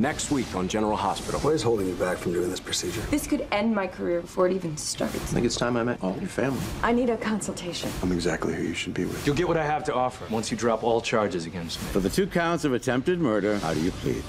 Next week on General Hospital. What is holding you back from doing this procedure? This could end my career before it even starts. I think it's time I met all your family. I need a consultation. I'm exactly who you should be with. You'll get what I have to offer once you drop all charges against me. For the two counts of attempted murder, how do you plead?